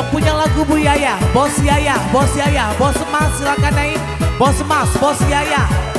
Yang punya lagu Bu Yaya, Bos Yaya, Bos Yaya, Bos Mas silakan naik. Bos Mas, Bos Yaya.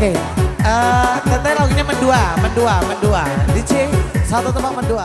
Oke. Okay. Uh, teteh lagunya mendua, mendua, mendua. DJ satu tempat mendua.